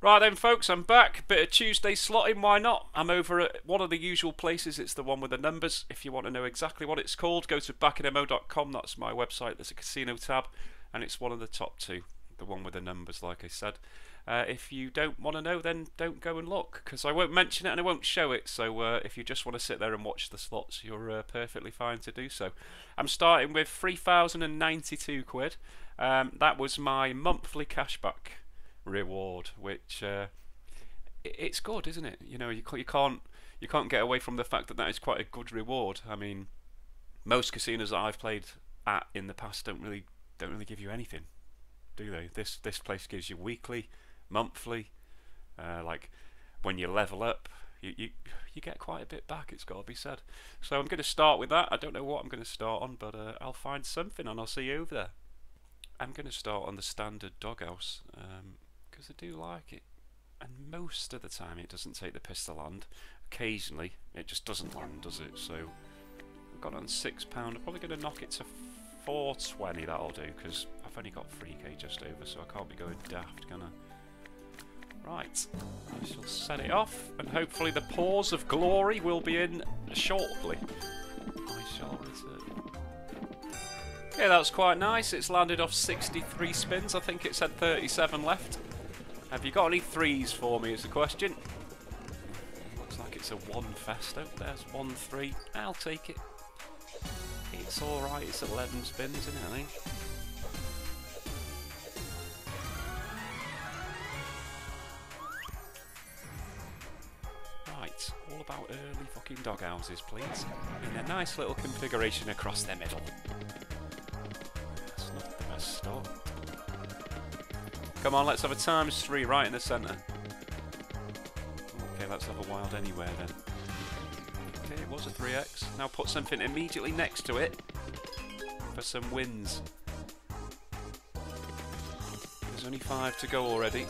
Right then, folks, I'm back. Bit of Tuesday slotting, why not? I'm over at one of the usual places. It's the one with the numbers. If you want to know exactly what it's called, go to backinamo.com. That's my website. There's a casino tab, and it's one of the top two. The one with the numbers, like I said. Uh, if you don't want to know, then don't go and look, because I won't mention it and I won't show it. So uh, if you just want to sit there and watch the slots, you're uh, perfectly fine to do so. I'm starting with 3,092 quid. Um, that was my monthly cashback reward, which uh, it's good, isn't it? You know, you you can't you can't get away from the fact that that is quite a good reward. I mean, most casinos that I've played at in the past don't really don't really give you anything, do they? This this place gives you weekly, monthly, uh, like when you level up. You, you you get quite a bit back. It's got to be said. So I'm going to start with that. I don't know what I'm going to start on, but uh, I'll find something and I'll see you over there. I'm going to start on the standard doghouse. Um, because I do like it. And most of the time it doesn't take the piss to land. Occasionally it just doesn't land, does it? So I've got on £6. I'm probably going to knock it to 420 that'll do, because I've only got 3k just over, so I can't be going daft, can I? Right, I shall set it off, and hopefully the pause of glory will be in shortly. I shall return. Okay, that's quite nice. It's landed off 63 spins. I think it's had 37 left. Have you got any threes for me is the question. Looks like it's a one festo. There's one three. I'll take it. It's alright, it's 11 spins, isn't it, I think? Right, all about early fucking doghouses, please. In a nice little configuration across the middle. Come on, let's have a times three right in the centre. Okay, let's have a wild anywhere then. Okay, it was a 3x. Now put something immediately next to it for some wins. There's only five to go already.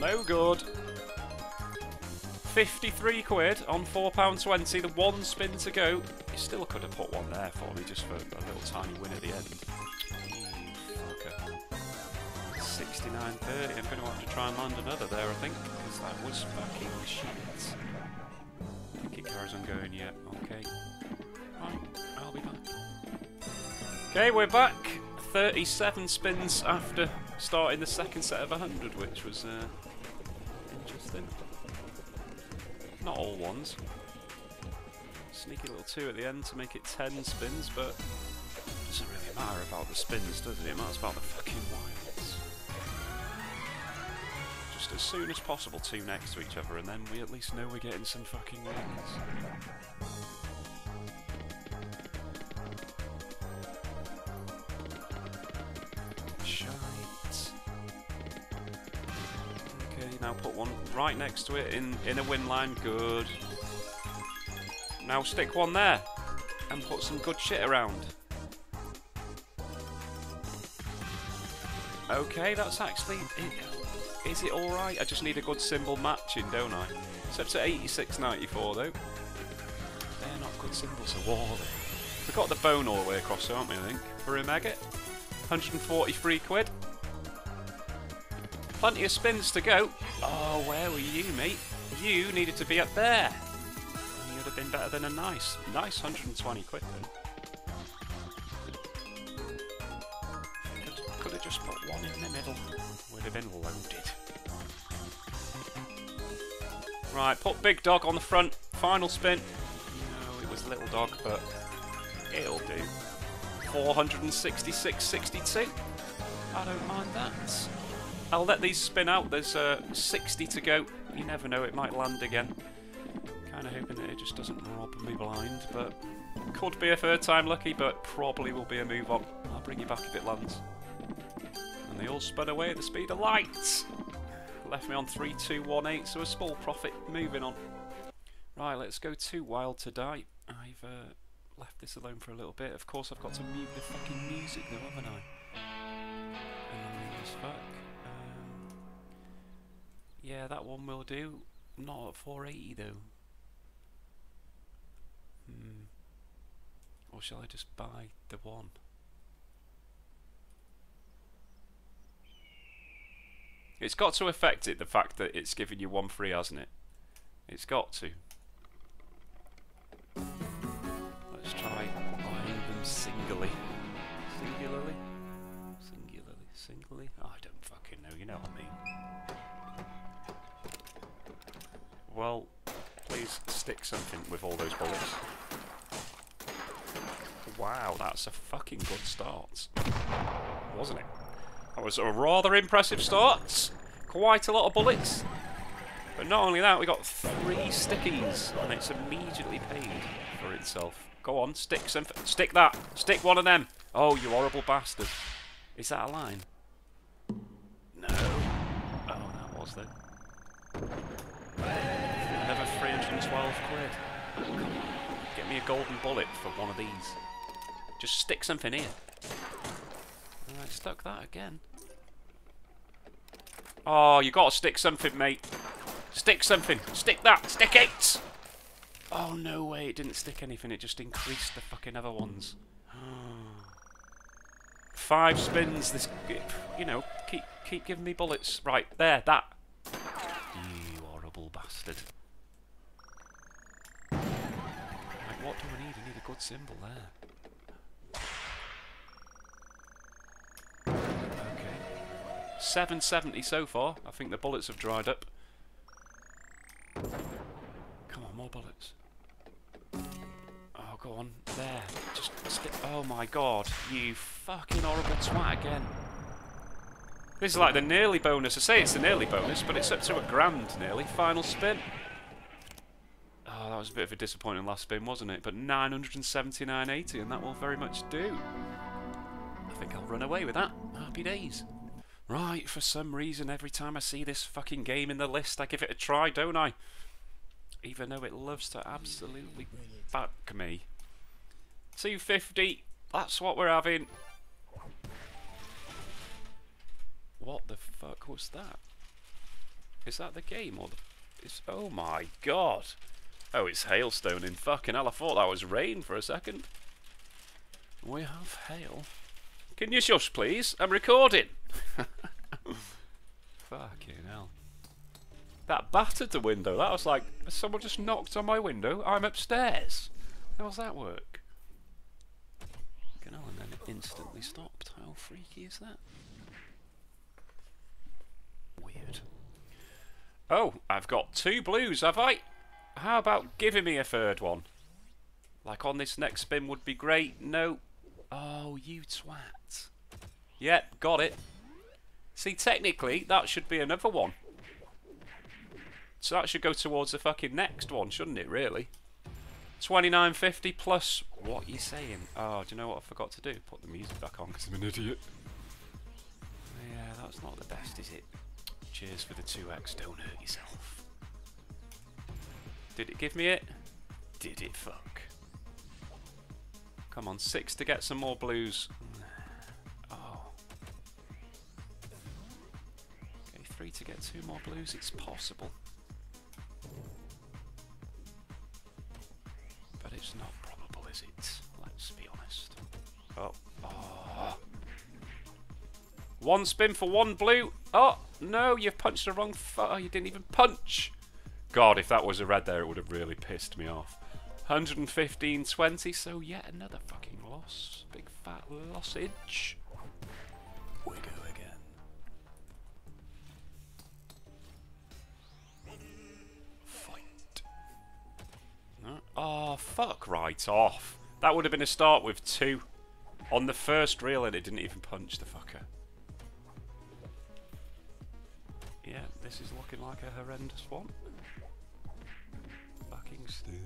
No, good. 53 quid on £4.20, the one spin to go. You still could have put one there for me just for a little tiny win at the end. 69.30, I'm going to have to try and land another there I think, because that was fucking shit. I think on going yet, okay. Right, I'll be back. Okay, we're back. 37 spins after starting the second set of 100, which was uh, interesting. Not all ones. Sneaky little two at the end to make it 10 spins, but it doesn't really matter about the spins, does it? It matters about the fucking wilds. Just as soon as possible, two next to each other, and then we at least know we're getting some fucking wins. Right next to it in, in a win line. Good. Now stick one there. And put some good shit around. Okay, that's actually... It, is it alright? I just need a good symbol matching, don't I? Up to 86.94 though. They're not good symbols, are they? We've got the bone all the way across, aren't we, I think? For a maggot. 143 quid. Plenty of spins to go. Oh, where were you, mate? You needed to be up there. You would have been better than a nice, nice 120 quid then. Could, could have just put one in the middle. Would have been loaded. Right, put big dog on the front. Final spin. No, it was little dog, but it'll do. 466.62. I don't mind that. I'll let these spin out. There's uh, 60 to go. You never know, it might land again. Kind of hoping that it just doesn't rob me blind, but could be a third time lucky, but probably will be a move on. I'll bring you back if it lands. And they all spun away at the speed of light. Left me on 3218, so a small profit. Moving on. Right, let's go to Wild to Die. I've uh, left this alone for a little bit. Of course, I've got to mute the fucking music though, haven't I? Annoying as fuck. Yeah, that one will do. not at 480 though. Hmm. Or shall I just buy the one? It's got to affect it, the fact that it's giving you one free, hasn't it? It's got to. Let's try buying them singly. Well, please stick something with all those bullets. Wow, that's a fucking good start. Wasn't it? That was a rather impressive start. Quite a lot of bullets. But not only that, we got three stickies, and it's immediately paid for itself. Go on, stick something. Stick that. Stick one of them. Oh, you horrible bastard. Is that a line? No. Oh, that was then. Another 312 quid. Get me a golden bullet for one of these. Just stick something here. I stuck that again. Oh, you gotta stick something, mate. Stick something. Stick that. Stick it! Oh, no way. It didn't stick anything. It just increased the fucking other ones. Five spins. This, you know, keep keep giving me bullets. Right, there, that. You horrible bastard. Right, what do we need? I need a good symbol there. Okay. 770 so far. I think the bullets have dried up. Come on, more bullets. Oh, go on. There. Just stick. Oh my god. You fucking horrible twat again. This is like the nearly bonus. I say it's the nearly bonus, but it's up to a grand nearly. Final spin. Oh, that was a bit of a disappointing last spin, wasn't it? But 979.80, and that will very much do. I think I'll run away with that. Happy days. Right, for some reason, every time I see this fucking game in the list, I give it a try, don't I? Even though it loves to absolutely fuck me. 250, that's what we're having. What the fuck was that? Is that the game or the... It's, oh my god. Oh, it's hailstone in fucking hell. I thought that was rain for a second. We have hail. Can you shush, please? I'm recording. Fucking hell. That battered the window. That was like, someone just knocked on my window. I'm upstairs. How does that work? And then it instantly stopped. How freaky is that? Weird. Oh, I've got two blues, have I? How about giving me a third one? Like on this next spin would be great. No. Oh, you twat. Yep, got it. See, technically, that should be another one. So that should go towards the fucking next one, shouldn't it, really? 29.50 plus... What are you saying? Oh, do you know what I forgot to do? Put the music back on because I'm an idiot. Yeah, that's not the best, is it? Cheers for the 2x, don't hurt yourself. Did it give me it? Did it fuck? Come on, six to get some more blues. Oh. Okay, three to get two more blues. It's possible. But it's not probable, is it? Let's be honest. Oh. oh. One spin for one blue. Oh, no, you've punched the wrong... oh, you didn't even punch. God, if that was a red there, it would have really pissed me off. 115.20, so yet another fucking loss. Big fat lossage. We go again. Fight. No. Oh, fuck right off. That would have been a start with two. On the first reel and it didn't even punch the fucker. Yeah, this is looking like a horrendous one. Stupid.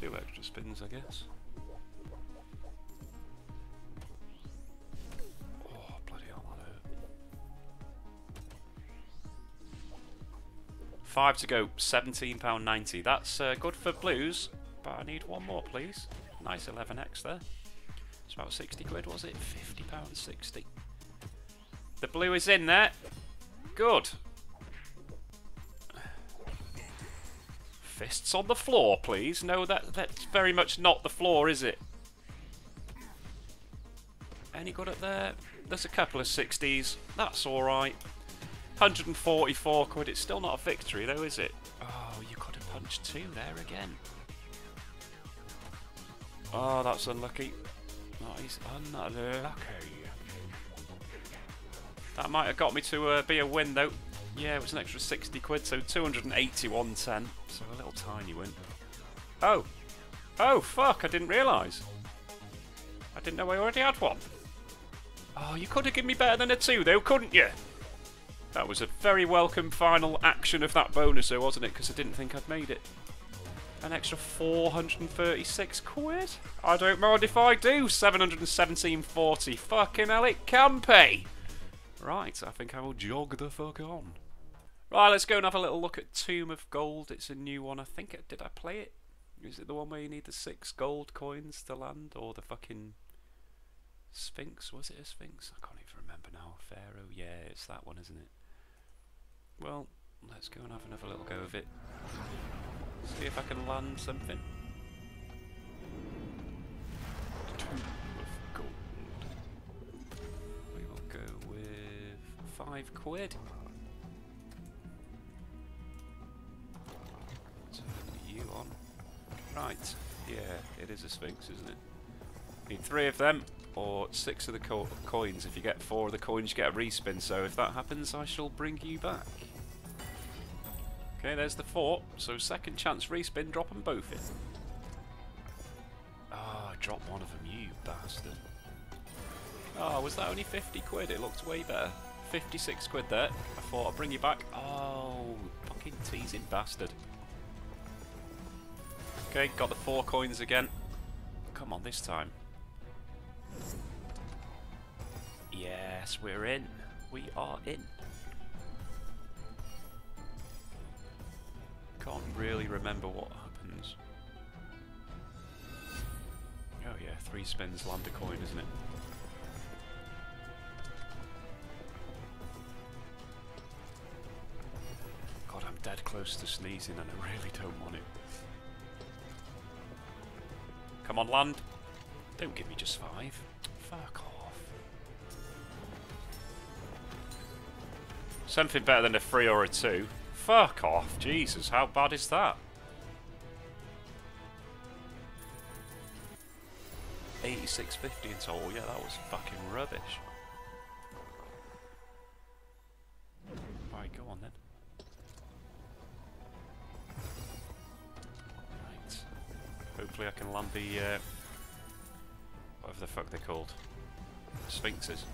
Two extra spins, I guess. Oh, bloody hell, that hurt. Five to go, £17.90. That's uh, good for blues, but I need one more, please. Nice 11x there. It's about 60 quid, was it? £50.60. The blue is in there. Good. Fists on the floor, please. No, that that's very much not the floor, is it? Any good at there? There's a couple of 60s. That's alright. 144 quid. It's still not a victory, though, is it? Oh, you could have punched two there again. Oh, that's unlucky. That is unlucky. That might have got me to uh, be a win, though. Yeah, it was an extra 60 quid, so 281.10. So a little tiny win. Oh. Oh, fuck, I didn't realise. I didn't know I already had one. Oh, you could have given me better than a two, though, couldn't you? That was a very welcome final action of that bonus, though, wasn't it? Because I didn't think I'd made it. An extra 436 quid? I don't mind if I do. 717.40. Fucking hell, it can pay. Right, I think I will jog the fuck on. Right, let's go and have a little look at Tomb of Gold. It's a new one. I think did I play it? Is it the one where you need the six gold coins to land, or the fucking Sphinx? Was it a Sphinx? I can't even remember now. Pharaoh? Yeah, it's that one, isn't it? Well, let's go and have another little go of it. See if I can land something. Tomb of Gold. We will go with five quid. You on. Right. Yeah, it is a Sphinx, isn't it? Need three of them, or six of the co coins. If you get four of the coins, you get a respin. So if that happens, I shall bring you back. Okay, there's the four. So second chance respin, drop them both in. Ah, oh, drop one of them, you bastard. Oh, was that only 50 quid? It looked way better. 56 quid there. I thought I'd bring you back. Oh, fucking teasing bastard. Okay, got the four coins again. Come on, this time. Yes, we're in. We are in. Can't really remember what happens. Oh yeah, three spins land a coin, isn't it? God, I'm dead close to sneezing and I really don't want it. Come on, land. Don't give me just five. Fuck off. Something better than a three or a two. Fuck off. Jesus, how bad is that? 86.50 in total. Yeah, that was fucking rubbish. Hopefully I can land the... Uh, whatever the fuck they're called. Sphinxes.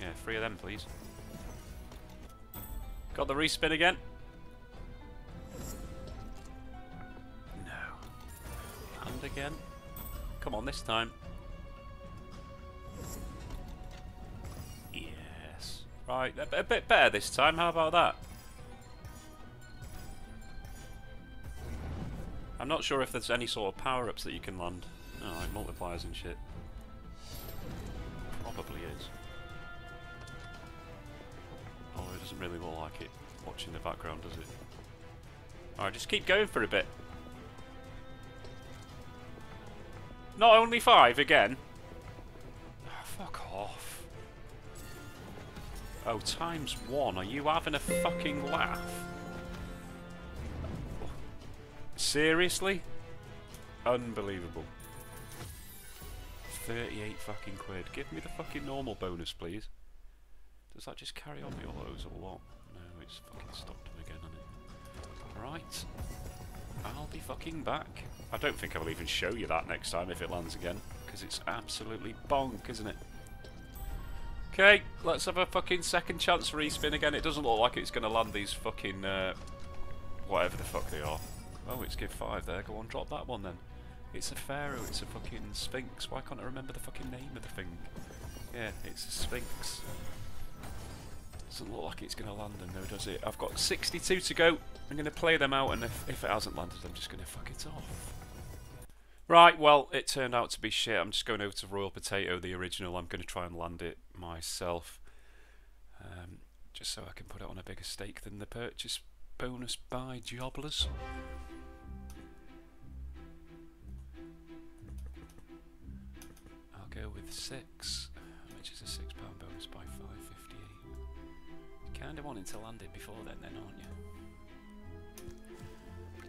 Yeah, three of them, please. Got the respin again. No. And again. Come on, this time. Yes. Right, a, a bit better this time. How about that? I'm not sure if there's any sort of power-ups that you can land. Oh, like multipliers and shit. Probably is. Oh, it doesn't really look like it watching the background, does it? Alright, just keep going for a bit. Not only five again. Oh, fuck off. Oh, times one. Are you having a fucking laugh? Seriously? Unbelievable. 38 fucking quid. Give me the fucking normal bonus, please. Does that just carry on the autos or what? No, it's fucking stopped him again, hasn't it? Right. I'll be fucking back. I don't think I'll even show you that next time if it lands again, because it's absolutely bonk, isn't it? Okay, let's have a fucking second chance respin again. It doesn't look like it's going to land these fucking, uh, whatever the fuck they are. Oh, it's give five there. Go on, drop that one then. It's a pharaoh, it's a fucking sphinx. Why can't I remember the fucking name of the thing? Yeah, it's a sphinx. Doesn't look like it's going to land them though, does it? I've got 62 to go. I'm going to play them out, and if, if it hasn't landed, I'm just going to fuck it off. Right, well, it turned out to be shit. I'm just going over to Royal Potato, the original. I'm going to try and land it myself. Um, just so I can put it on a bigger stake than the purchase bonus by Joblers. Six, which is a six pound bonus by 558. Kind of wanting to land it before then, then, aren't you?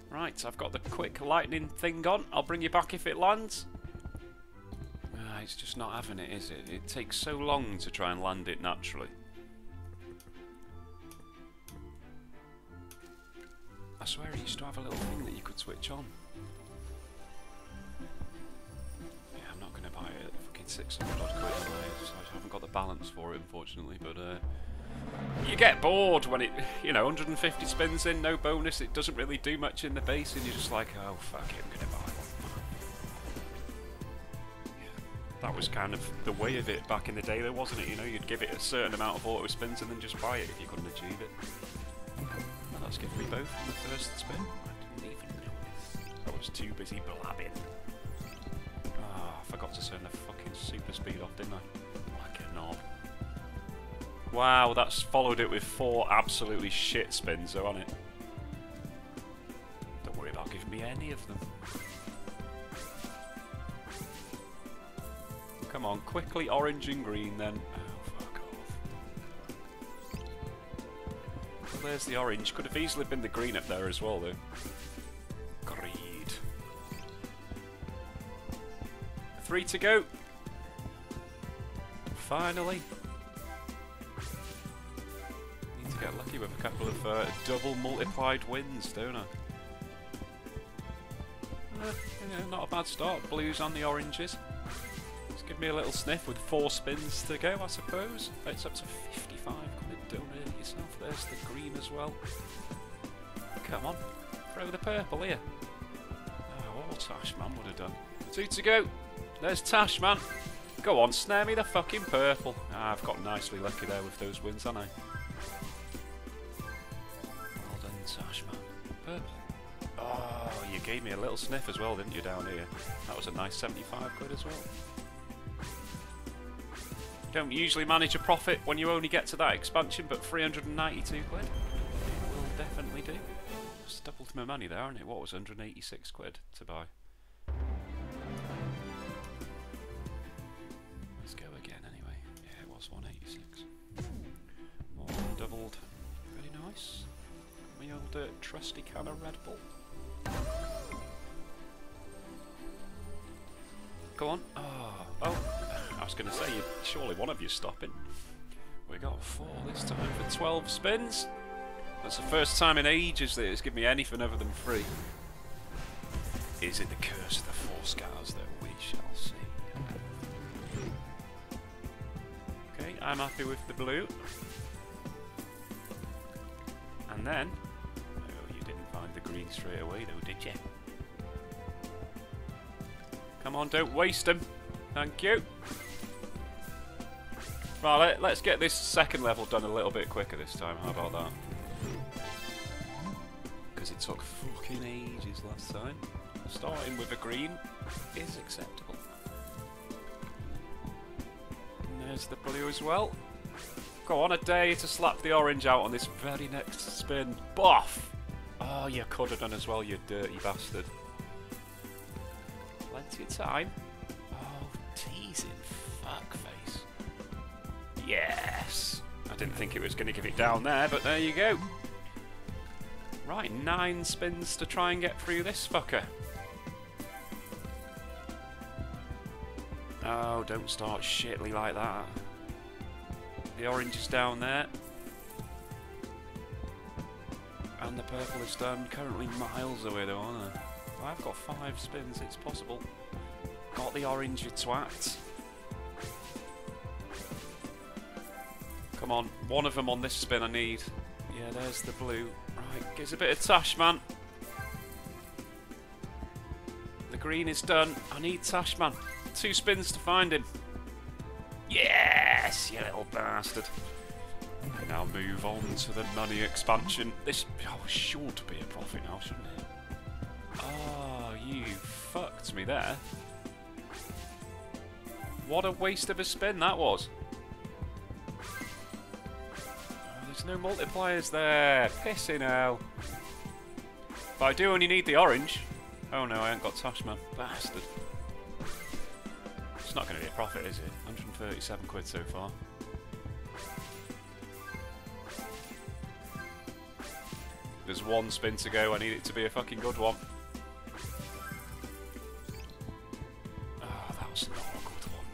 Right, I've got the quick lightning thing on. I'll bring you back if it lands. Ah, it's just not having it, is it? It takes so long to try and land it naturally. I swear it used to have a little thing that you could switch on. 600 odd quid. I haven't got the balance for it, unfortunately, but uh, you get bored when it, you know, 150 spins in, no bonus, it doesn't really do much in the base, and you're just like, oh, fuck it, I'm going to buy one. That was kind of the way of it back in the day, though, wasn't it? You know, you'd give it a certain amount of auto spins and then just buy it if you couldn't achieve it. Well, that's given me both on the first spin. I didn't even notice. I was too busy blabbing. Forgot to turn the fucking super speed off, didn't I? Like a knob. Wow, that's followed it with four absolutely shit spins though, on it. Don't worry about giving me any of them. Come on, quickly orange and green then. Oh, fuck off. Well, there's the orange. Could have easily been the green up there as well though. Three to go. Finally. Need to get lucky with a couple of uh, double multiplied wins, don't I? Uh, yeah, not a bad start. Blues on the oranges. Just give me a little sniff with four spins to go, I suppose. It's up to 55 quid. Don't hurt yourself. There's the green as well. Come on. Throw the purple here. Oh, all Tashman would have done. Two to go. There's Tash, man. Go on, snare me the fucking purple. Ah, I've got nicely lucky there with those wins, haven't I? Well done, Tash, man. Purple. Oh, you gave me a little sniff as well, didn't you, down here? That was a nice 75 quid as well. Don't usually manage a profit when you only get to that expansion, but 392 quid will definitely do. Just doubled my money there, aren't it? What was 186 quid to buy? Yeah, 186. More than doubled. Very nice my old uh, trusty can of Red Bull. Go on. Oh, oh. I was going to say, surely one of you's stopping. We got four this time for 12 spins. That's the first time in ages that it's given me anything other than free. Is it the curse of the four scars that I'm happy with the blue. And then, Oh, you didn't find the green straight away though, did you? Come on, don't waste them. Thank you. Right, let, us get this second level done a little bit quicker this time. How about that? Because it took fucking ages last time. Starting with a green is acceptable. There's the blue as well. Go on, a day to slap the orange out on this very next spin. Boff! Oh, you could have done as well, you dirty bastard. Plenty of time. Oh, teasing fuckface. Yes! I didn't think it was going to give it down there, but there you go. Right, nine spins to try and get through this fucker. Don't start shitly like that. The orange is down there. And the purple is done. Currently miles away though, aren't I? I've got five spins, it's possible. Got the orange, you twat. Come on, one of them on this spin I need. Yeah, there's the blue. Right, gives a bit of tash, man. The green is done. I need tash, man. Two spins to find him. Yes, you little bastard. Now move on to the money expansion. This oh, sure to be a profit now, shouldn't it? Oh, you fucked me there. What a waste of a spin that was. Oh, there's no multipliers there. Pissing hell. But I do only need the orange. Oh no, I haven't got Tashman. Bastard. It's not going to be a profit, is it? 137 quid so far. There's one spin to go. I need it to be a fucking good one. Oh, that was not a good one,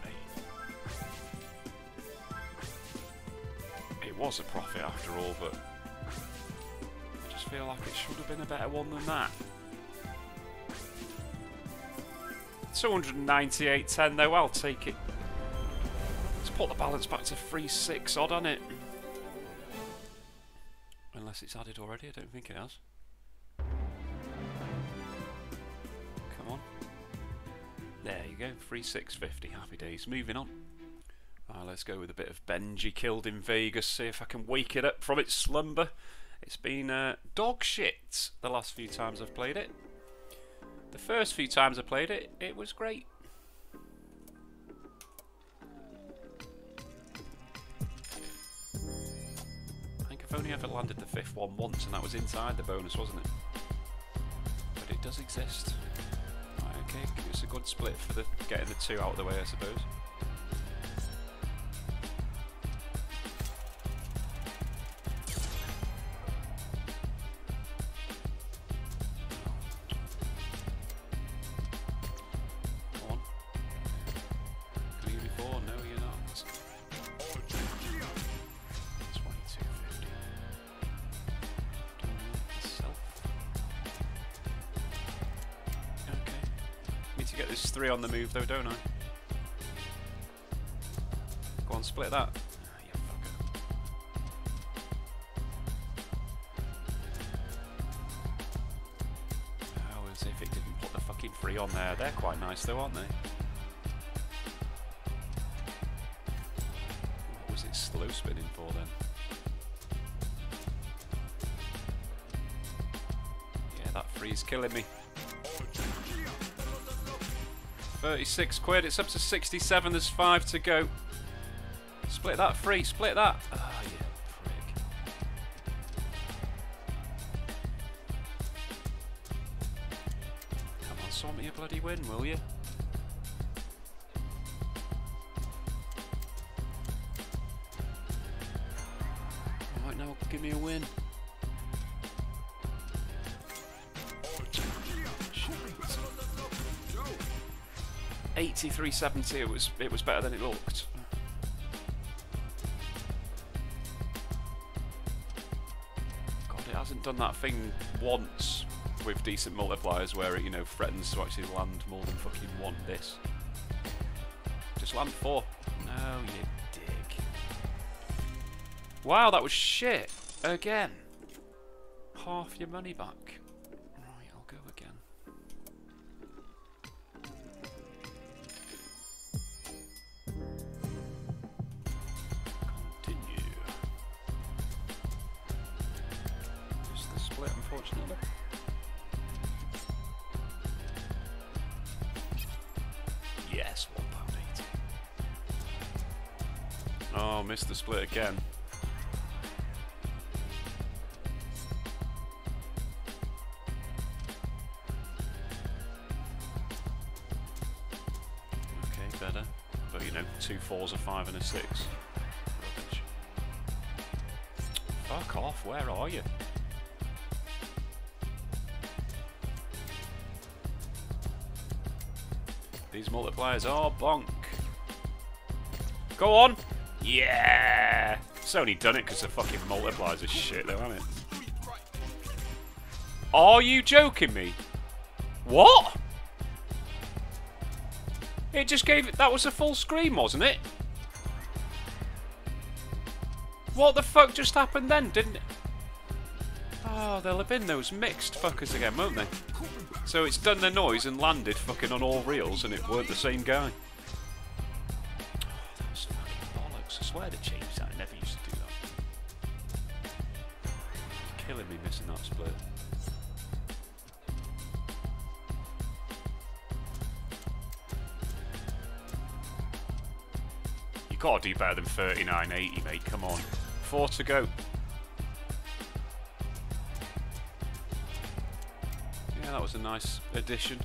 mate. It was a profit after all, but I just feel like it should have been a better one than that. 298.10 though, I'll take it. Let's put the balance back to 3.6 odd on it. Unless it's added already, I don't think it has. Come on. There you go, 3.650, happy days. Moving on. Uh, let's go with a bit of Benji killed in Vegas, see if I can wake it up from its slumber. It's been uh, dog shit the last few times I've played it. The first few times I played it, it was great. I think I've only ever landed the fifth one once, and that was inside the bonus, wasn't it? But it does exist. Right, okay, it's a good split for the getting the two out of the way, I suppose. Three on the move though, don't I? Go on, split that. If it didn't put the fucking three on there. They're quite nice though, aren't they? What was it slow spinning for then? Yeah, that three is killing me. 36 quid. It's up to 67. There's five to go. Split that free. Split that. Ah, oh, yeah, prick. Come on, sort me a bloody win, will you? 83.70. It was it was better than it looked. God, it hasn't done that thing once with decent multipliers where it you know threatens to actually land more than fucking one. This just land four. No, you dick. Wow, that was shit again. Half your money back. Oh, missed the split again. Okay, better. But you know, two fours, a five and a six. Fuck off, where are you? Multipliers are bonk. Go on! Yeah! It's only done it because the fucking multipliers are shit though, hasn't it? Are you joking me? What? It just gave it... That was a full screen, wasn't it? What the fuck just happened then, didn't it? Oh, they'll have been those mixed fuckers again, won't they? So it's done the noise and landed fucking on all reels and it weren't the same guy. That's fucking bollocks. I swear they changed that. I never used to do that. killing me missing that split. You gotta do better than 39.80, mate. Come on. Four to go. A nice addition.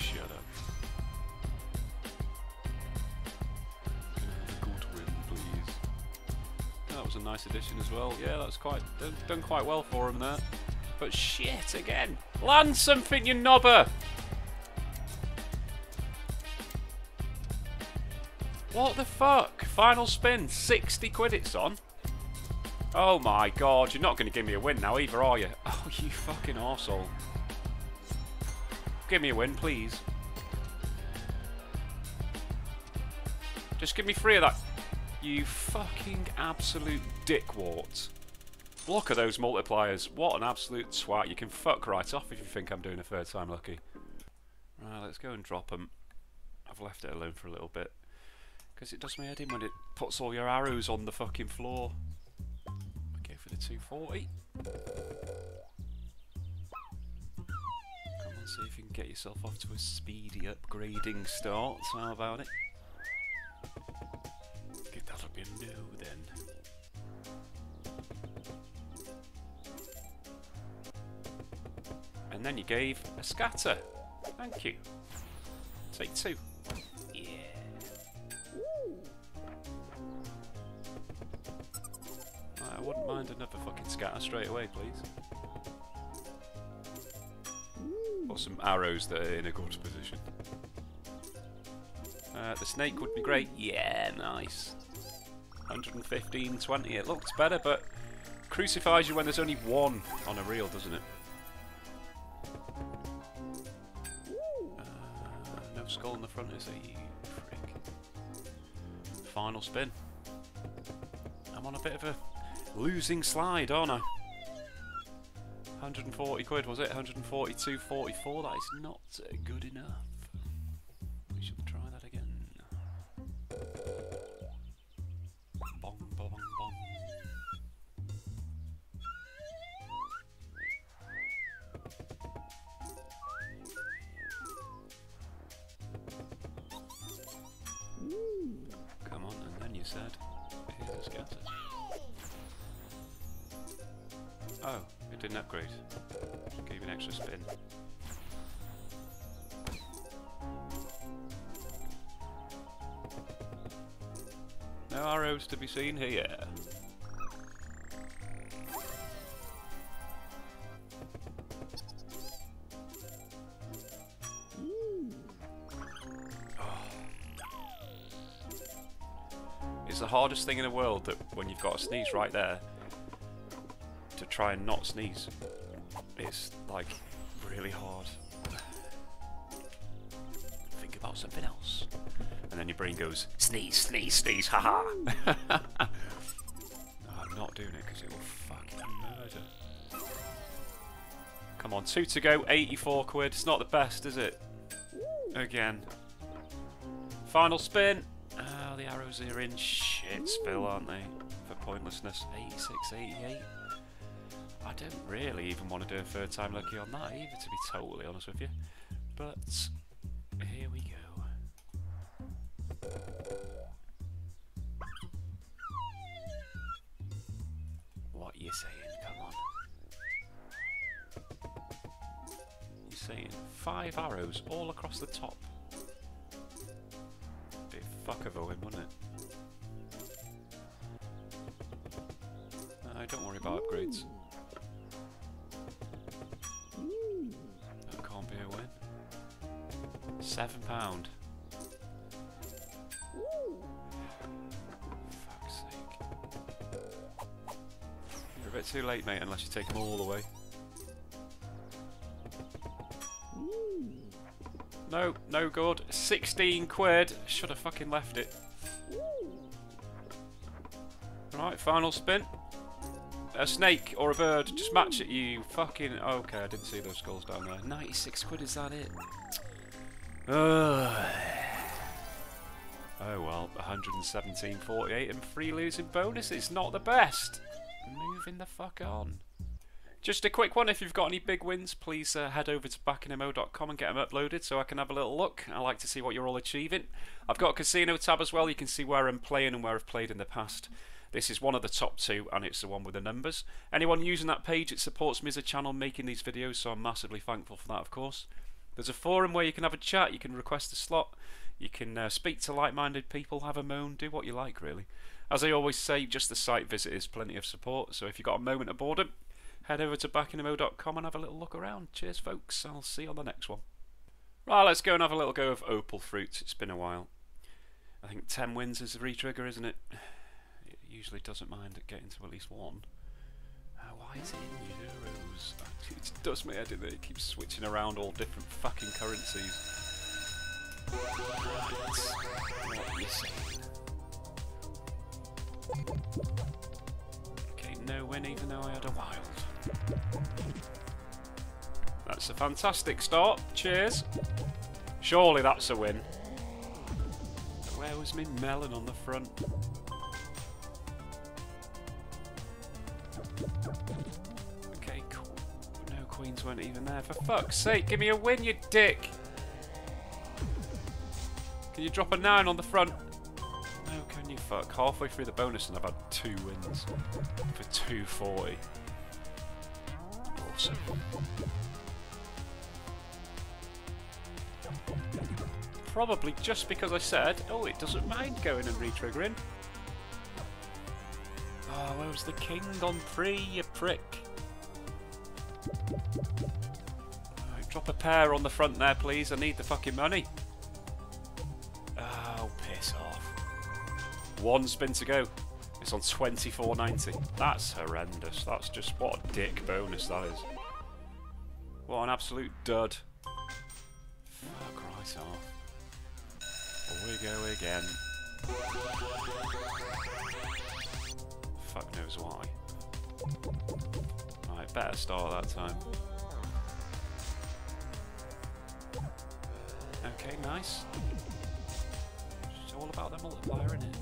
Shut up. Uh, win, please. That was a nice addition as well. Yeah, that's quite done, done quite well for him there. But shit again. Land something, you knobber! What the fuck? Final spin, 60 quid it's on. Oh my god, you're not going to give me a win now either, are you? You fucking arsehole. Give me a win, please. Just give me three of that. You fucking absolute dickwart. Look at those multipliers. What an absolute swat. You can fuck right off if you think I'm doing a third time lucky. Right, let's go and drop them. I've left it alone for a little bit. Because it does my head in when it puts all your arrows on the fucking floor. Okay, for the 240. See if you can get yourself off to a speedy upgrading start. How about it? Get that up your no then. And then you gave a scatter. Thank you. Take two. Yeah. I wouldn't mind another fucking scatter straight away, please. Or some arrows that are in a good position. Uh, the snake would be great. Yeah, nice. 115, 20. It looks better, but crucifies you when there's only one on a reel, doesn't it? Uh, no skull in the front, is it? You frick. Final spin. I'm on a bit of a losing slide, aren't I? 140 quid, was it? 142.44. That is not good enough. Spin. No arrows to be seen here. Oh. It's the hardest thing in the world that when you've got a sneeze right there, to try and not sneeze. It's like really hard. Think about something else. And then your brain goes, sneeze, sneeze, sneeze, haha. no, I'm not doing it because it will fucking murder. Come on, two to go, 84 quid. It's not the best, is it? Again. Final spin. Oh, the arrows are in shit spill, aren't they? For pointlessness. 86, 88. I don't really even want to do a third time lucky on that either, to be totally honest with you. But here we go. What you saying? Come on. You're saying five arrows all across the top. A fuck of a win, wouldn't it? Don't worry about upgrades. Seven pound. Fuck's sake. You're a bit too late, mate, unless you take them all away. No, no good. 16 quid. Should have fucking left it. Right, final spin. A snake or a bird, just match it, you fucking... Okay, I didn't see those skulls down there. 96 quid, is that it? Oh well, 117.48 and free losing bonus. It's not the best. Moving the fuck on. Just a quick one, if you've got any big wins, please uh, head over to backinamo.com and get them uploaded so I can have a little look. I like to see what you're all achieving. I've got a casino tab as well, you can see where I'm playing and where I've played in the past. This is one of the top two, and it's the one with the numbers. Anyone using that page, it supports me as a channel making these videos, so I'm massively thankful for that, of course. There's a forum where you can have a chat, you can request a slot, you can uh, speak to like-minded people, have a moan, do what you like, really. As I always say, just the site visit is plenty of support, so if you've got a moment of boredom, head over to backinamo.com and have a little look around. Cheers, folks. I'll see you on the next one. Right, let's go and have a little go of Opal Fruits. It's been a while. I think 10 wins is the retrigger, isn't it? It usually doesn't mind getting to at least one. Uh, why is it in It does my head in there. It keeps switching around all different fucking currencies. Okay, no win even though I had a wild. That's a fantastic start. Cheers. Surely that's a win. Where was my melon on the front? Queens weren't even there. For fuck's sake, give me a win, you dick! Can you drop a 9 on the front? No, can you fuck? Halfway through the bonus and I've had two wins for 240. Awesome. Probably just because I said, oh, it doesn't mind going and re-triggering. Oh, where was the king on three, you prick? Right, drop a pair on the front there, please. I need the fucking money. Oh, piss off. One spin to go. It's on 24.90. That's horrendous. That's just what a dick bonus that is. What an absolute dud. Fuck right off. Here we go again. Fuck knows why. Better start that time. Okay, nice. It's all about the multiplier, isn't it?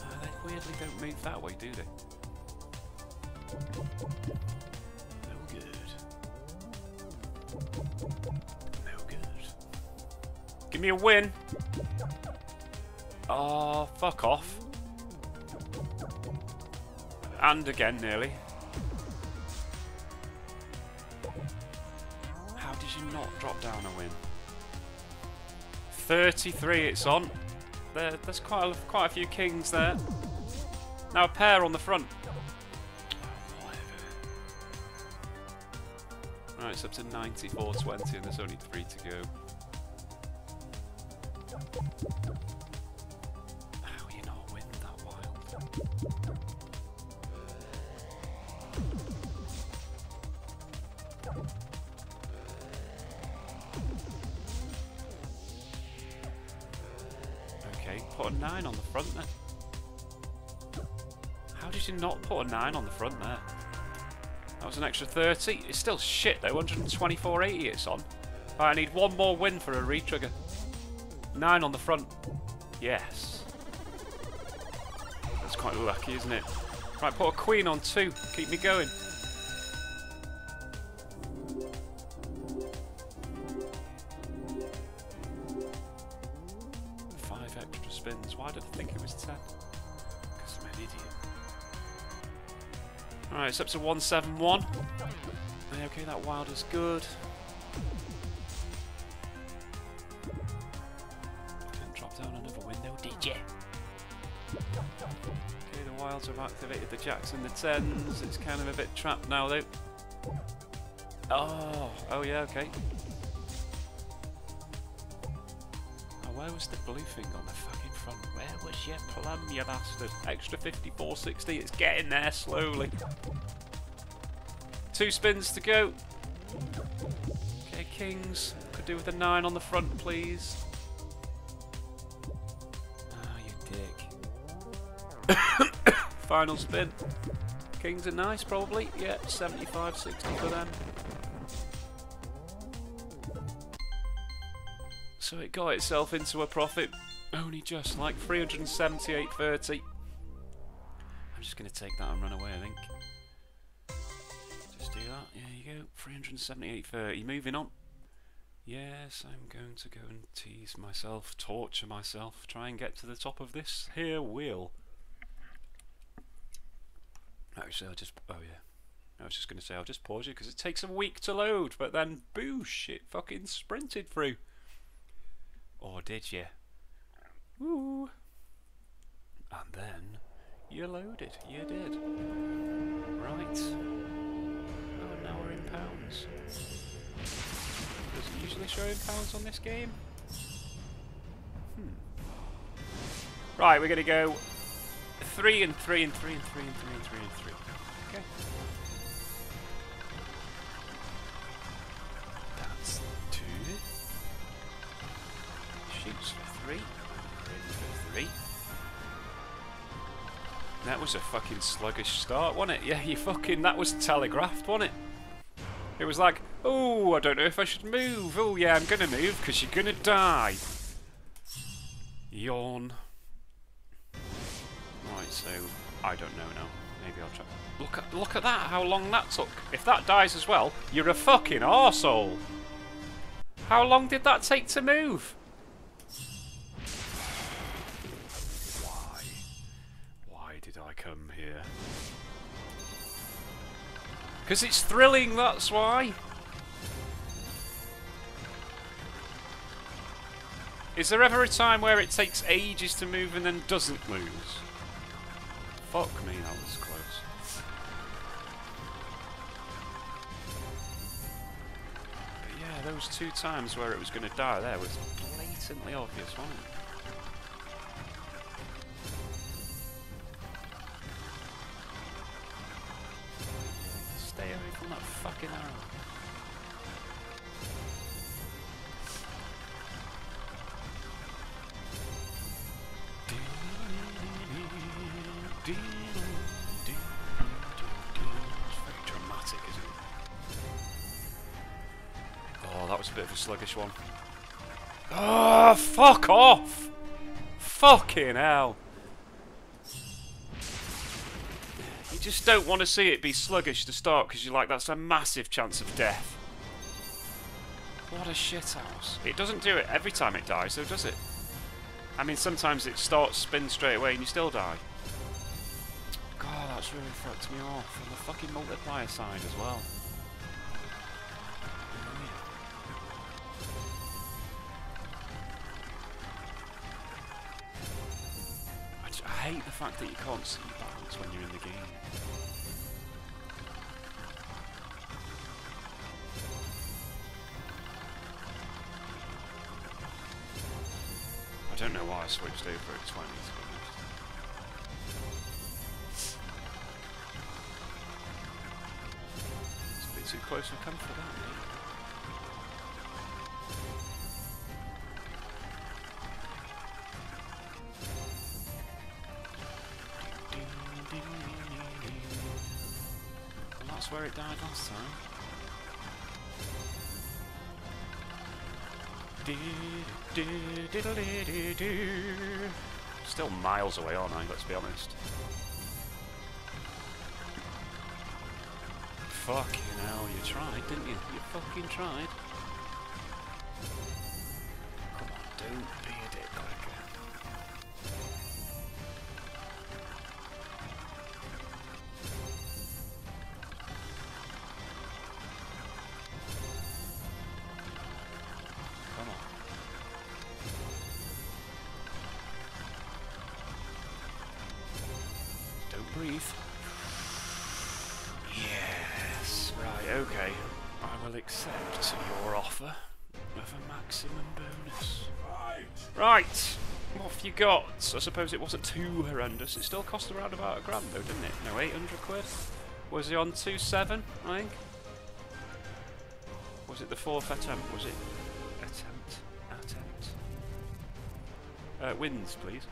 Uh, they weirdly don't move that way, do they? No good. No good. Give me a win! Oh, fuck off. And again, nearly. Drop down a win? 33 it's on. There, there's quite a, quite a few kings there. Now a pair on the front. Right, it's up to 94.20 and there's only three to go. You not put a 9 on the front there? That was an extra 30. It's still shit though, 124.80 it's on. I need one more win for a retrigger. 9 on the front. Yes. That's quite lucky, isn't it? Right, put a queen on 2. Keep me going. Five extra spins. Why did I think it was 10? Alright, it's up to 171. Okay, that wild is good. Didn't drop down another window, did? Okay, the wilds have activated the jacks and the tens. It's kind of a bit trapped now, though. Oh, oh yeah, okay. Oh, where was the blue thing on the was your plum, you bastard? Extra 54.60. It's getting there slowly. Two spins to go. Okay, kings. Could do with a nine on the front, please. Ah, you dick. Final spin. Kings are nice, probably. Yeah, 75, 60 for them. So it got itself into a profit, only just like 378.30. I'm just going to take that and run away, I think. Just do that. There you go. 378.30. Moving on. Yes, I'm going to go and tease myself, torture myself, try and get to the top of this here wheel. Actually, I'll just. Oh, yeah. I was just going to say, I'll just pause you because it takes a week to load, but then boosh, it fucking sprinted through. Or did you? Woo! And then you loaded. You did. Right. Oh, now we're in pounds. Does it usually show in pounds on this game? Hmm. Right, we're going to go three and three and three and three and three and three and three. Okay. That's two. Shoots for three. Three. That was a fucking sluggish start, wasn't it? Yeah, you fucking. That was telegraphed, wasn't it? It was like, oh, I don't know if I should move. Oh, yeah, I'm gonna move because you're gonna die. Yawn. Right, so I don't know now. Maybe I'll try. Look at look at that! How long that took. If that dies as well, you're a fucking arsehole. How long did that take to move? Because it's thrilling, that's why. Is there ever a time where it takes ages to move and then doesn't lose? Fuck me, that was close. But yeah, those two times where it was going to die there was blatantly obvious, wasn't it? Stay away from that fucking arrow. It's very dramatic, isn't it? Oh, that was a bit of a sluggish one. Oh, fuck off! Fucking hell! Just don't want to see it be sluggish to start because you're like, that's a massive chance of death. What a shithouse. It doesn't do it every time it dies, though, does it? I mean, sometimes it starts, spins straight away, and you still die. God, that's really fucked me off on the fucking multiplier side as well. I hate the fact that you can't see balance when you're in the game. I don't know why I switched over at 20 to be honest. It's a bit too close for comfort, that died. Still miles away, aren't I? Let's be honest. Fucking hell, you tried, didn't you? You fucking tried. I suppose it wasn't too horrendous. It still cost around about a grand though, didn't it? No, 800 quid? Was he on 2.7, I think? Was it the fourth attempt? Was it attempt? Attempt. Uh, wins, please.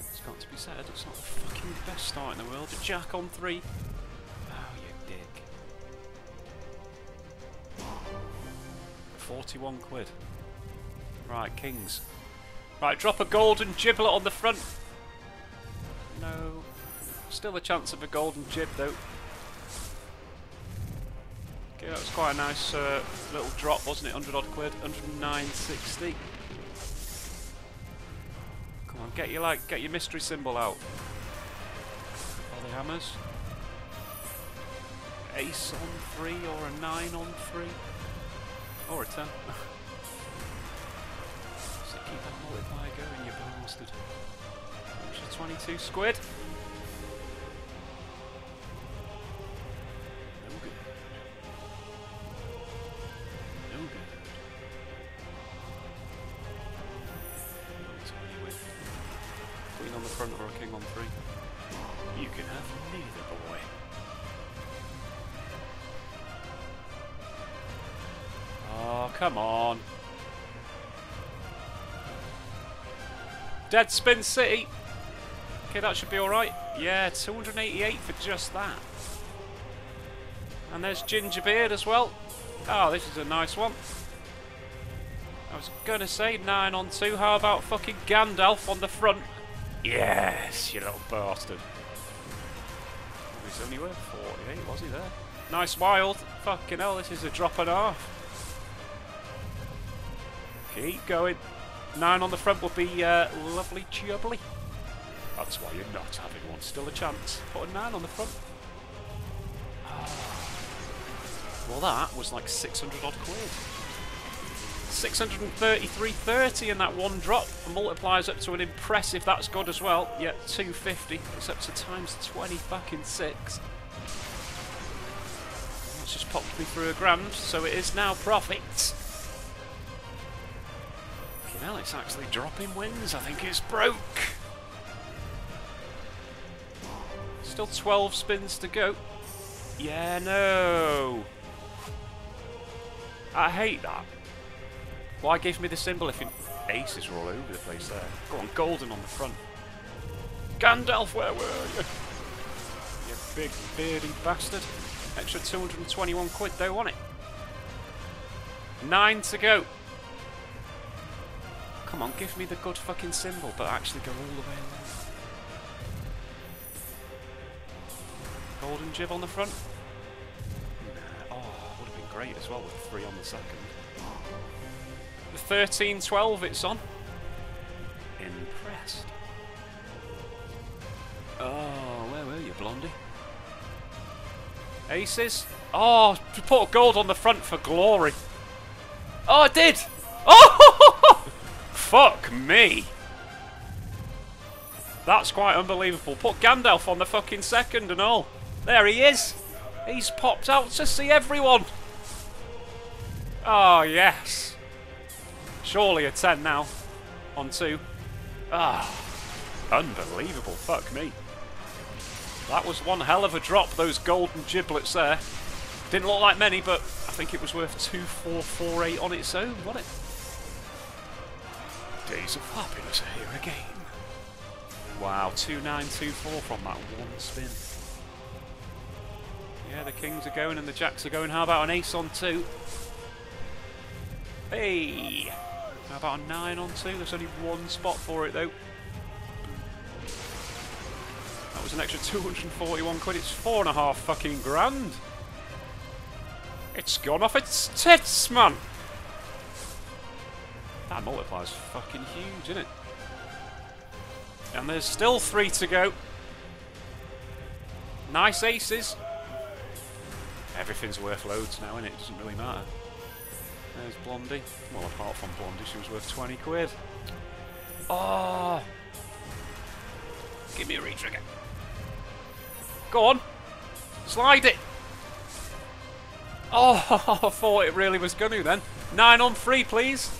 It's got to be said, it's not the fucking best start in the world. Jack on three. 41 quid. Right, kings. Right, drop a golden giblet on the front. No. Still a chance of a golden jib, though. Okay, that was quite a nice uh, little drop, wasn't it? 100 odd quid. 109.60. Come on, get your like, get your mystery symbol out. Are they hammers? Ace on three or a nine on three? Or a ten. so keep that multiplier going, you bastard. Extra 22 squid. Dead Spin City. Okay, that should be alright. Yeah, 288 for just that. And there's Gingerbeard as well. Oh, this is a nice one. I was gonna say 9 on 2. How about fucking Gandalf on the front? Yes, you little bastard. He's only worth 48, was he there? Nice wild. Fucking hell, this is a drop and a half. Keep going. Nine on the front would be uh, lovely jubbly. That's why you're not having one. Still a chance. Put a nine on the front. Well, that was like 600 odd quid. 633.30 in that one drop. The multipliers up to an impressive, that's good as well. Yeah, 250. It's up to times 20 fucking 6. It's just popped me through a grand, so it is now profits. Well, it's actually dropping wins. I think it's broke. Still 12 spins to go. Yeah, no. I hate that. Why give me the symbol if aces are all over the place there? Go on, golden on the front. Gandalf, where were you? You big beardy bastard. Extra 221 quid though, wasn't it? Nine to go. Come on, give me the good fucking symbol, but actually go all the way along. Golden jib on the front. Nah. Oh, would have been great as well with three on the second. The 13-12 it's on. Impressed. Oh, where were you, Blondie? Aces? Oh, to put gold on the front for glory. Oh, I did! Oh! Fuck me! That's quite unbelievable. Put Gandalf on the fucking second and all. There he is! He's popped out to see everyone! Oh, yes. Surely a 10 now. On 2. Ah. Unbelievable. Fuck me. That was one hell of a drop, those golden giblets there. Didn't look like many, but I think it was worth 2448 on its own, wasn't it? Days of happiness are here again. Wow, 2924 from that one spin. Yeah, the kings are going and the jacks are going. How about an ace on two? Hey! How about a nine on two? There's only one spot for it though. That was an extra 241 quid. It's four and a half fucking grand. It's gone off its tits, man! That multiplier's fucking huge, isn't it? And there's still three to go. Nice aces. Everything's worth loads now, innit? It doesn't really matter. There's Blondie. Well, apart from Blondie, she was worth 20 quid. Oh! Give me a retrigger. Go on! Slide it! Oh, I thought it really was going to then. Nine on three, please.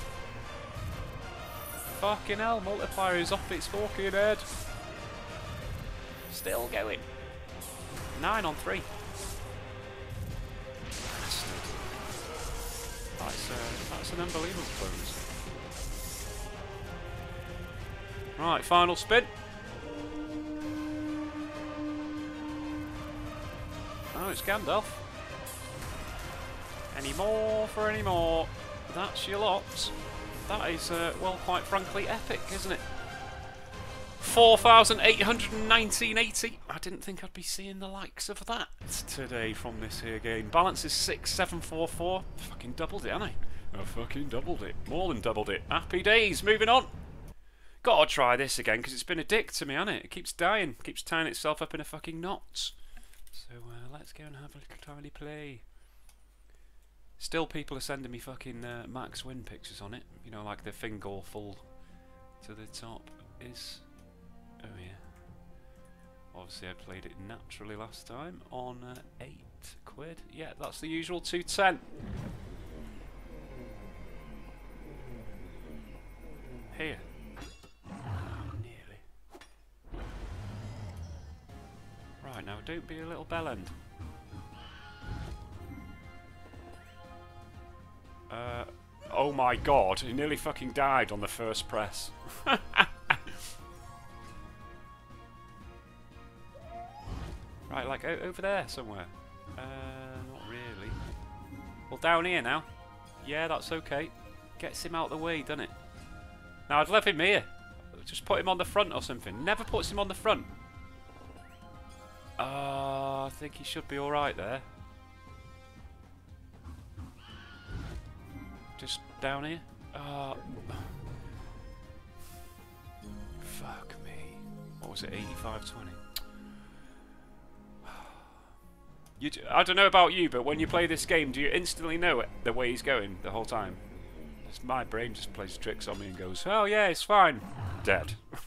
Fucking hell, multiplier is off its fucking head. Still going. Nine on three. That's, uh, that's an unbelievable close. Right, final spin. Oh, it's Gandalf. Any more for any more? That's your lot. That is, uh, well, quite frankly, epic, isn't it? 4,819.80. I didn't think I'd be seeing the likes of that today from this here game. Balance is 6,744. Fucking doubled it, haven't I? I fucking doubled it. More than doubled it. Happy days. Moving on. Gotta try this again because it's been a dick to me, hasn't it? It keeps dying, keeps tying itself up in a fucking knot. So uh, let's go and have a little tiny play. Still, people are sending me fucking uh, max win pictures on it. You know, like the finger full to the top is. Oh yeah. Obviously, I played it naturally last time on uh, eight quid. Yeah, that's the usual two ten. Here. Nearly. Right now, don't be a little bellend. Uh, oh my god, he nearly fucking died on the first press. right, like over there somewhere. Uh, not really. Well, down here now. Yeah, that's okay. Gets him out the way, doesn't it? Now, I'd left him here. Just put him on the front or something. Never puts him on the front. Uh, I think he should be alright there. Just down here. Uh, fuck me. What was it, 85-20? You, I don't know about you, but when you play this game, do you instantly know it, the way he's going the whole time? Just my brain just plays tricks on me and goes, oh yeah, it's fine. Dead.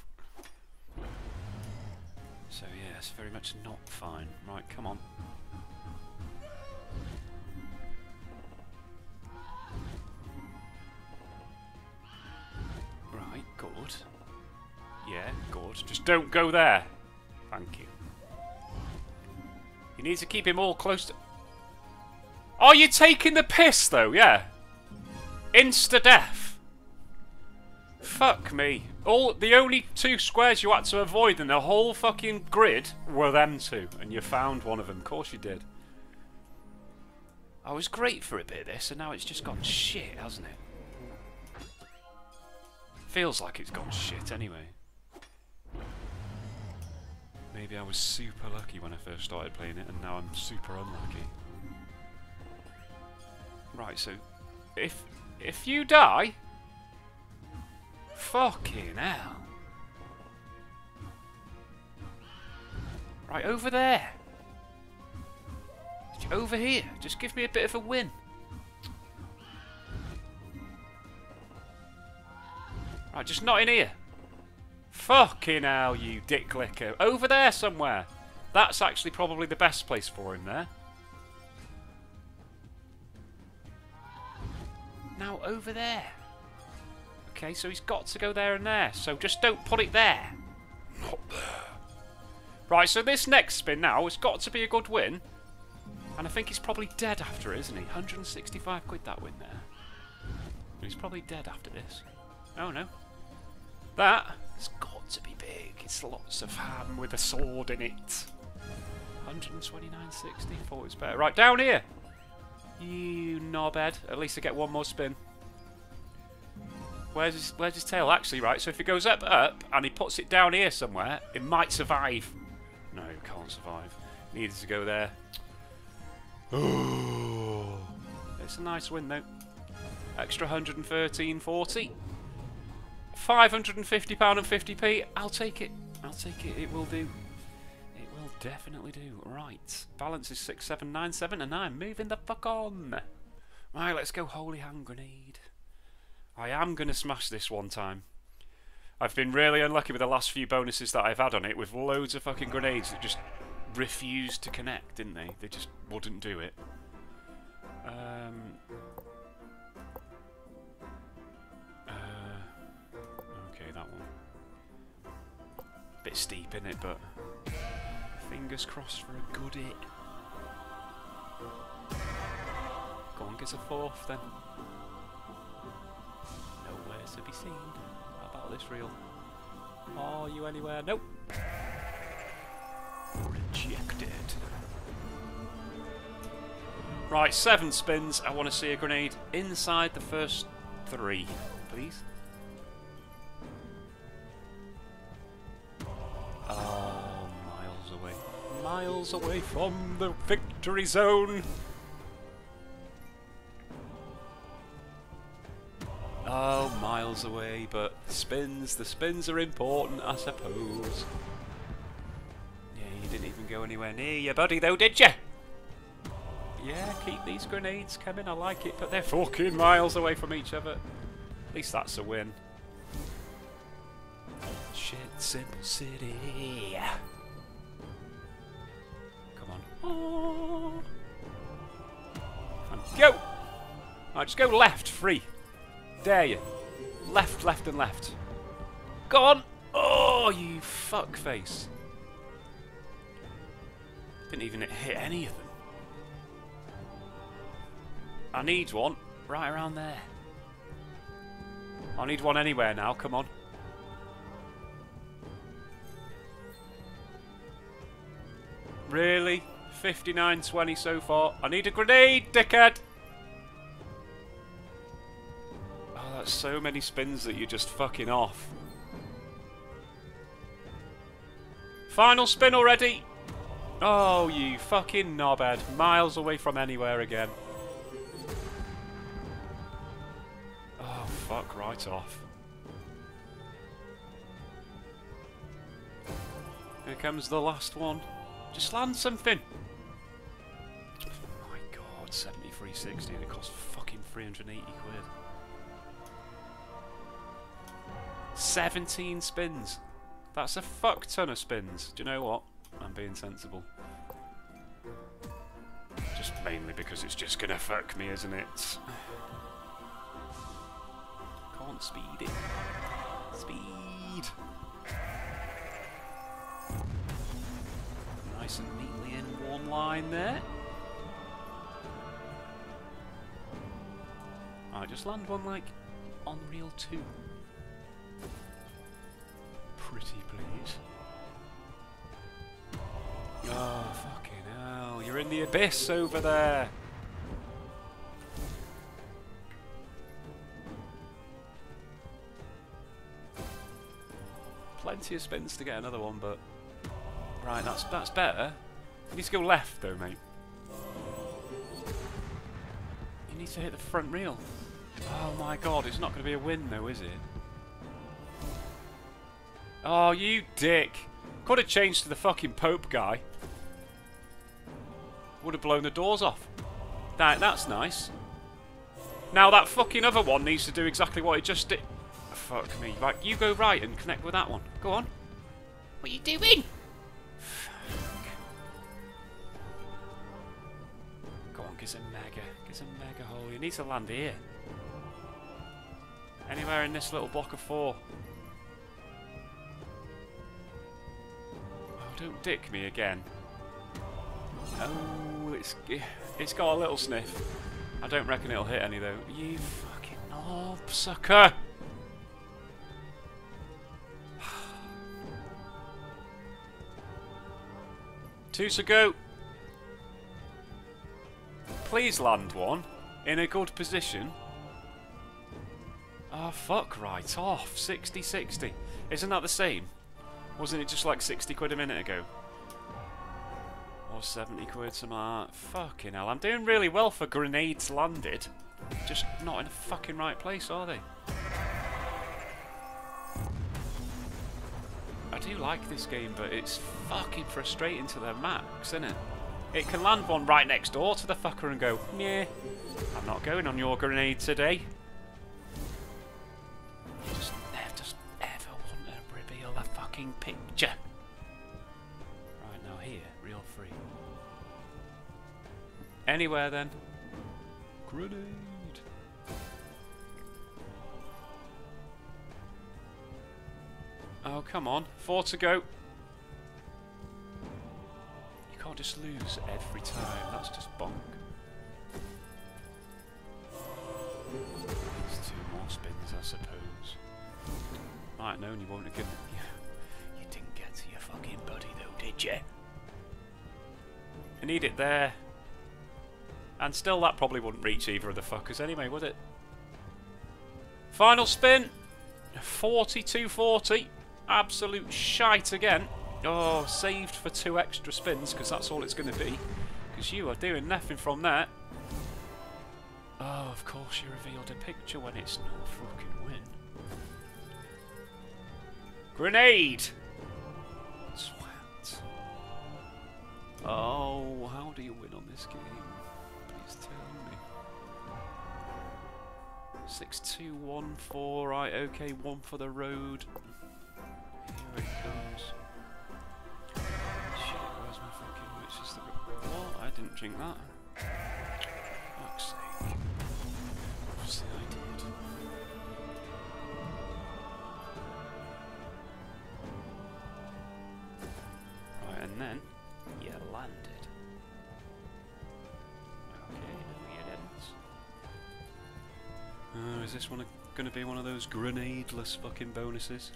so yeah, it's very much not fine. Right, come on. Good. Yeah, good. Just don't go there. Thank you. You need to keep him all close to... Are you taking the piss, though? Yeah. Insta-death. Fuck me. All The only two squares you had to avoid in the whole fucking grid were them two. And you found one of them. Of course you did. I was great for a bit of this, and now it's just gone shit, hasn't it? Feels like it's gone shit anyway. Maybe I was super lucky when I first started playing it, and now I'm super unlucky. Right, so if if you die, fucking hell. Right over there. Over here. Just give me a bit of a win. Right, just not in here. Fucking hell, you dick licker. Over there somewhere. That's actually probably the best place for him there. Now over there. Okay, so he's got to go there and there. So just don't put it there. Not there. Right, so this next spin now has got to be a good win. And I think he's probably dead after it, isn't he? 165 quid that win there. He's probably dead after this. Oh no. That has got to be big. It's lots of ham with a sword in it. 129.60. Thought it was better. Right, down here. You knobhead. At least I get one more spin. Where's his, where's his tail? Actually, right, so if he goes up, up, and he puts it down here somewhere, it might survive. No, it can't survive. Needs to go there. It's a nice win, though. Extra 113.40. £550 and 50p. I'll take it. I'll take it. It will do. It will definitely do. Right. Balance is 6797 and I'm moving the fuck on. Right, let's go Holy Hand Grenade. I am going to smash this one time. I've been really unlucky with the last few bonuses that I've had on it with loads of fucking grenades that just refused to connect, didn't they? They just wouldn't do it. Um, Bit steep in it, but fingers crossed for a good hit. Go on, get a fourth then. Nowhere to be seen. How about this reel? Are you anywhere? Nope. Rejected. Right, seven spins. I want to see a grenade inside the first three, please. Miles away from the victory zone. Oh, miles away, but spins, the spins are important, I suppose. Yeah, you didn't even go anywhere near your buddy though, did you? Yeah, keep these grenades coming, I like it, but they're fucking miles away from each other. At least that's a win. Shit, Simple City. And go! Alright, just go left, free. Dare you. Left, left and left. Go on! Oh, you fuckface. Didn't even hit any of them. I need one right around there. I need one anywhere now, come on. Really? 59.20 so far. I need a grenade, dickhead! Oh, that's so many spins that you're just fucking off. Final spin already! Oh, you fucking knobhead. Miles away from anywhere again. Oh, fuck right off. Here comes the last one. Just land something. 73.60 and it costs fucking 380 quid. 17 spins. That's a fuck ton of spins. Do you know what? I'm being sensible. Just mainly because it's just gonna fuck me, isn't it? Can't speed it. Speed! Nice and neatly in one line there. I just land one like on reel two. Pretty please. Oh, fucking hell. You're in the abyss over there. Plenty of spins to get another one, but... Right, that's that's better. You need to go left, though, mate. You need to hit the front reel. Oh my god, it's not going to be a win, though, is it? Oh, you dick. Could have changed to the fucking Pope guy. Would have blown the doors off. That, that's nice. Now that fucking other one needs to do exactly what it just did. Oh, fuck me. Right, you go right and connect with that one. Go on. What are you doing? Fuck. Go on, get a mega. Get a mega hole. You need to land here. Anywhere in this little block of four. Oh, don't dick me again. Oh, it's it's got a little sniff. I don't reckon it'll hit any though. You fucking knob sucker! Two to go. Please land one in a good position. Oh, fuck right off. 60-60. Isn't that the same? Wasn't it just like 60 quid a minute ago? Or 70 quid some art. Fucking hell. I'm doing really well for grenades landed. Just not in the fucking right place, are they? I do like this game, but it's fucking frustrating to the max, isn't it? It can land one right next door to the fucker and go, yeah, I'm not going on your grenade today. Anywhere then. Grenade. Oh, come on. Four to go. You can't just lose every time. That's just bonk. Needs two more spins, I suppose. Might have known you won't have given... You didn't get to your fucking buddy, though, did you? I need it there. And still, that probably wouldn't reach either of the fuckers anyway, would it? Final spin. 42.40. Absolute shite again. Oh, saved for two extra spins, because that's all it's going to be. Because you are doing nothing from that. Oh, of course you revealed a picture when it's not fucking win. Grenade! Swat. Oh, how do you win on this game? 6214, right, okay, one for the road. Here it comes. Shit, where's my fucking, which is the, what? Oh, I didn't drink that. Fuck's. Obviously I did. Right, and then you landed. Oh, is this one going to be one of those grenadeless fucking bonuses?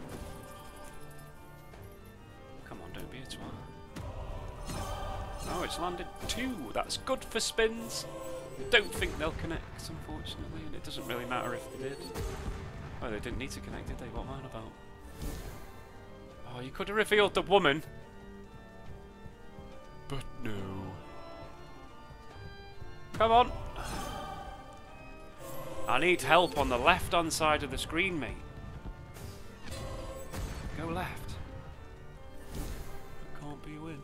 Come on, don't be a twat. Oh, it's landed two. That's good for spins. Don't think they'll connect, unfortunately, and it doesn't really matter if they did. Oh, they didn't need to connect, did they? What am I about? Oh, you could have revealed the woman. But no. Come on. I need help on the left-hand side of the screen, mate. Go left. That can't be a win.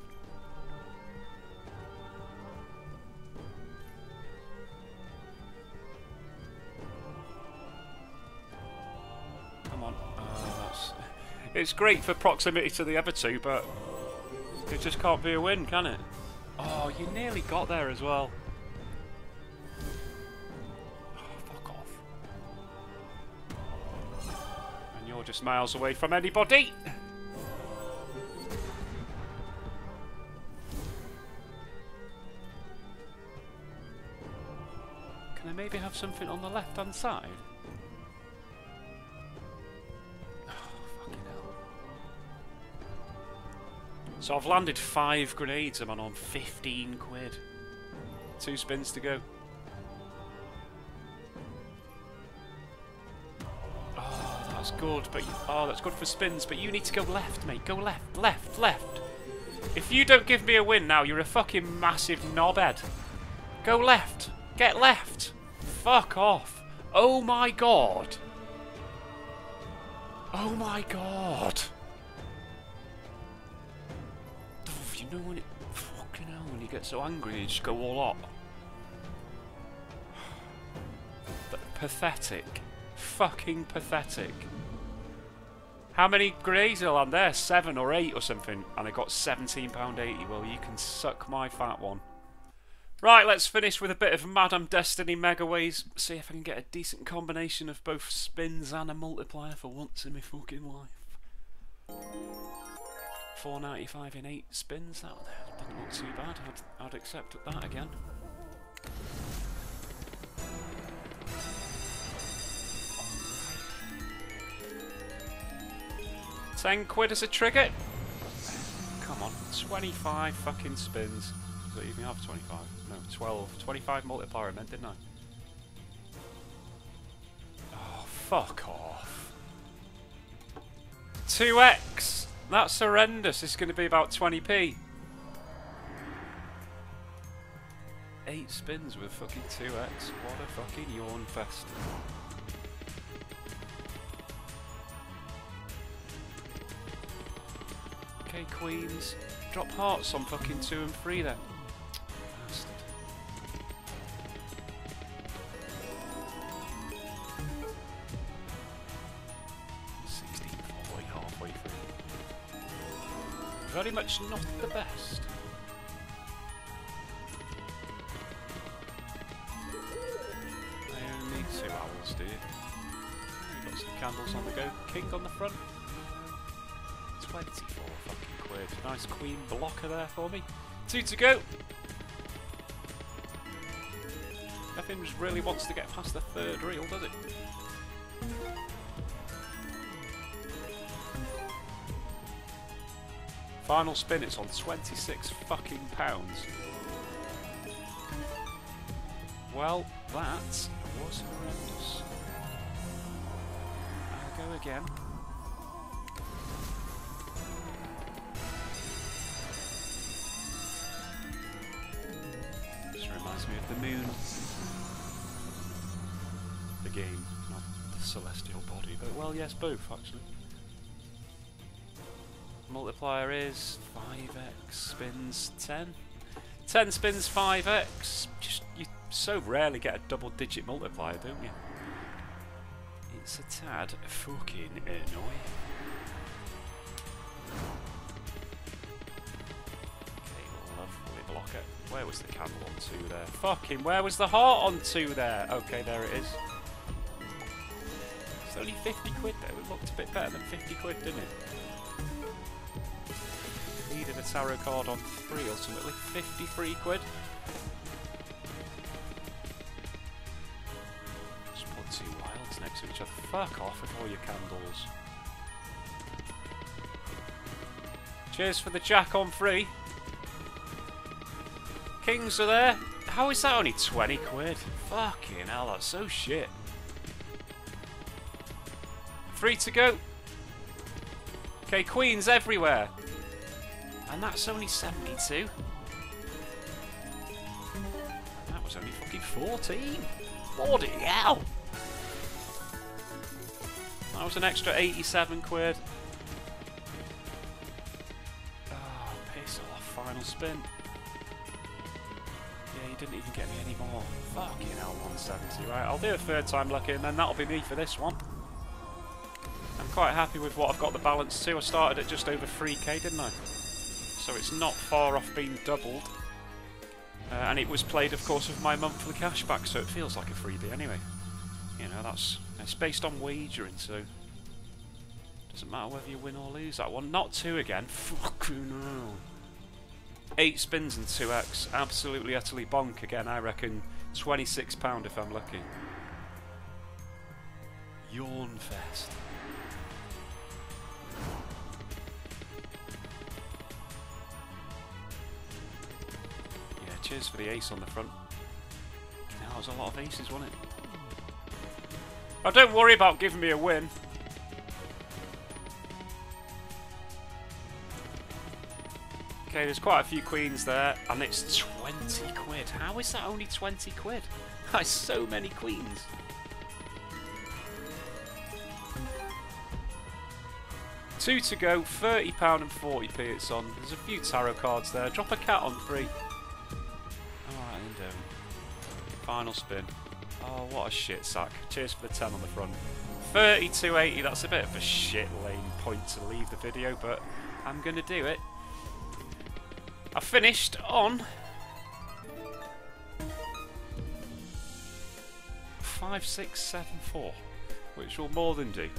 Come on. Oh. It's great for proximity to the other two, but it just can't be a win, can it? Oh, you nearly got there as well. Just miles away from anybody. Can I maybe have something on the left hand side? Oh. So I've landed five grenades I'm on 15 quid. Two spins to go. That's good, but you, oh, that's good for spins, but you need to go left, mate. Go left, left, left. If you don't give me a win now, you're a fucking massive knobhead. Go left. Get left. Fuck off. Oh my god. Oh my god. Oh, you know when it fucking hell when you get so angry you just go all up. But pathetic. Fucking pathetic. How many grenades are on there? Seven or eight or something. And I got £17.80. Well, you can suck my fat one. Right, let's finish with a bit of Madam Destiny Megaways. See if I can get a decent combination of both spins and a multiplier for once in my fucking life. 4.95 in 8 spins, that doesn't look too bad. I'd, I'd accept that again. Ten quid as a trigger? Come on, 25 fucking spins. Does it even have 25? No, 12. 25 multiplier I meant, didn't I? Oh, fuck off. 2x! That's horrendous. It's going to be about 20p. 8 spins with fucking 2x. What a fucking yawn fest. Okay, queens. Drop hearts on fucking 2 and 3 then. Bastard. Sixteen forty halfway through. Very much not the best. I only need two owls, do you? Got some candles on the go. King on the front. 24 fucking quid. Nice queen blocker there for me. Two to go. Nothing really wants to get past the third reel, does it? Final spin, it's on 26 fucking pounds. Well, that was horrendous. I'll go again. Yes, both actually. Multiplier is 5x spins 10. 10 spins 5x. Just you so rarely get a double digit multiplier, don't you? It's a tad fucking annoying. Okay, lovely blocker. Where was the candle on two there? Fucking, where was the heart on two there? Okay, there it is. It's only 50 quid though, It looked a bit better than 50 quid, didn't it? Needed a tarot card on three, ultimately. 53 quid. Just put two wilds next to each other. Fuck off with all your candles. Cheers for the jack on free. Kings are there. How is that only 20 quid? Fucking hell, that's so shit. Free to go. Okay, queens everywhere. And that's only 72. That was only fucking 14. Bloody hell. That was an extra 87 quid. Oh, piss off. Final spin. Yeah, you didn't even get me any more. Fucking hell, 170. Right, I'll do a third time lucky and then that'll be me for this one. Quite happy with what I've got the balance to. I started at just over 3k, didn't I? So it's not far off being doubled. Uh, and it was played, of course, with my monthly cashback, so it feels like a freebie anyway. You know, that's it's based on wagering, so doesn't matter whether you win or lose that one. Not two again. Fucking hell. Eight spins and 2x. Absolutely, utterly bonk again. I reckon £26 if I'm lucky. Yawn fest. Cheers for the ace on the front. That was a lot of aces, wasn't it? Oh, don't worry about giving me a win. Okay, there's quite a few queens there, and it's 20 quid. How is that only 20 quid? That's so many queens. Two to go, £30 and 40p it's on. There's a few tarot cards there. Drop a cat on three. Final spin. Oh, what a shit sack. Cheers for the 10 on the front. 32.80, that's a bit of a shit lane point to leave the video, but I'm going to do it. I finished on... 5674, which will more than do.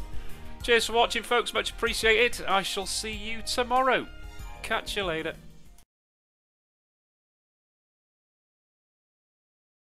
Cheers for watching, folks. Much appreciated. I shall see you tomorrow. Catch you later.